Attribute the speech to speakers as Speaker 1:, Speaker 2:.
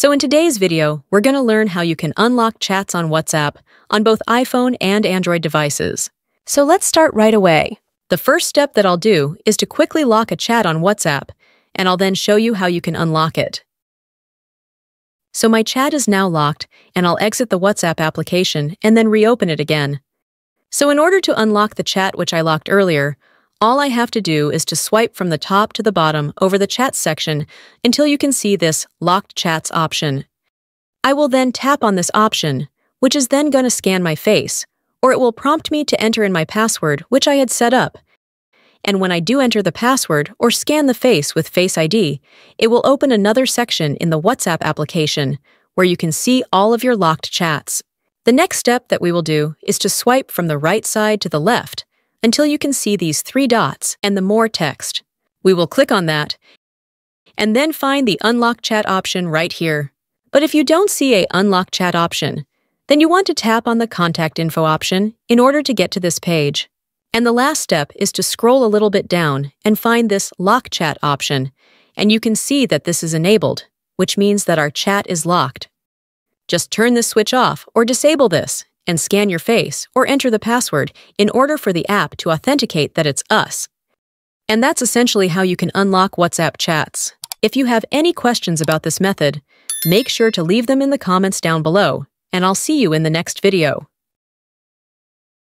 Speaker 1: So in today's video, we're going to learn how you can unlock chats on WhatsApp on both iPhone and Android devices. So let's start right away. The first step that I'll do is to quickly lock a chat on WhatsApp, and I'll then show you how you can unlock it. So my chat is now locked, and I'll exit the WhatsApp application and then reopen it again. So in order to unlock the chat which I locked earlier, all I have to do is to swipe from the top to the bottom over the chat section until you can see this Locked Chats option. I will then tap on this option, which is then going to scan my face, or it will prompt me to enter in my password, which I had set up. And when I do enter the password or scan the face with Face ID, it will open another section in the WhatsApp application where you can see all of your locked chats. The next step that we will do is to swipe from the right side to the left until you can see these three dots and the More text. We will click on that and then find the Unlock Chat option right here. But if you don't see a Unlock Chat option, then you want to tap on the Contact Info option in order to get to this page. And the last step is to scroll a little bit down and find this Lock Chat option, and you can see that this is enabled, which means that our chat is locked. Just turn this switch off or disable this and scan your face or enter the password in order for the app to authenticate that it's us. And that's essentially how you can unlock WhatsApp chats. If you have any questions about this method, make sure to leave them in the comments down below, and I'll see you in the next video.